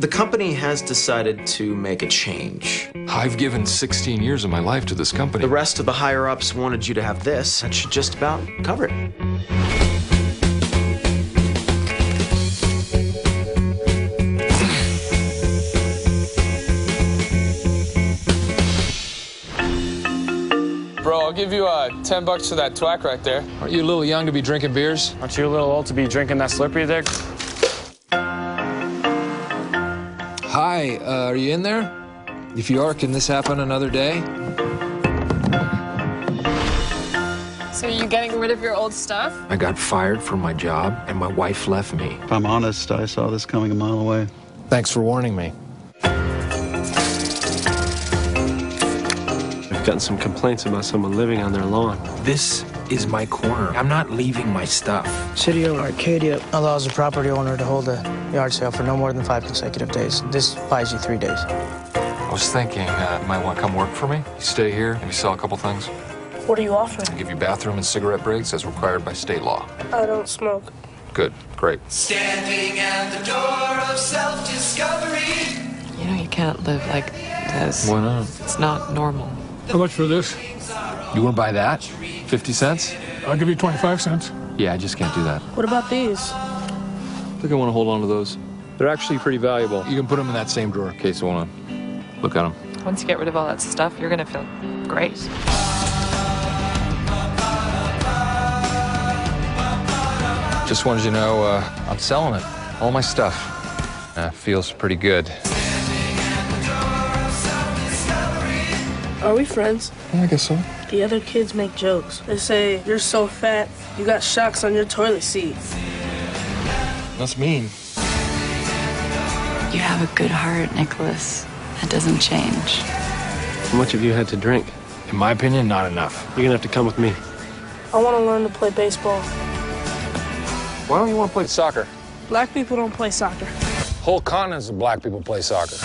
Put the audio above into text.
The company has decided to make a change. I've given 16 years of my life to this company. The rest of the higher ups wanted you to have this. That should just about cover it. Bro, I'll give you uh, 10 bucks for that twack right there. Aren't you a little young to be drinking beers? Aren't you a little old to be drinking that slippery dick? Hi, uh, are you in there? If you are, can this happen another day? So are you getting rid of your old stuff? I got fired from my job, and my wife left me. If I'm honest, I saw this coming a mile away. Thanks for warning me. I've gotten some complaints about someone living on their lawn. This is my corner. I'm not leaving my stuff. City of Arcadia allows the property owner to hold a yard sale for no more than five consecutive days. This buys you three days. I was thinking, uh, you might want to come work for me. You stay here, maybe sell a couple things. What are you offering? Give you bathroom and cigarette breaks as required by state law. I don't smoke. Good, great. Standing at the door of self-discovery. You know you can't live like this. Why not? It's not normal. How much for this? You want to buy that? 50 cents? I'll give you 25 cents. Yeah, I just can't do that. What about these? I think I want to hold on to those. They're actually pretty valuable. You can put them in that same drawer in case you want to look at them. Once you get rid of all that stuff, you're gonna feel great. Just wanted you to know uh, I'm selling it. All my stuff. Uh, feels pretty good. Are we friends? I guess so. The other kids make jokes. They say, You're so fat, you got shocks on your toilet seat. That's mean. You have a good heart, Nicholas. That doesn't change. How much have you had to drink? In my opinion, not enough. You're gonna have to come with me. I want to learn to play baseball. Why don't you want to play soccer? Black people don't play soccer. Whole continents of black people play soccer.